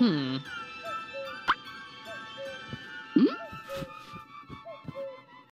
Hmm.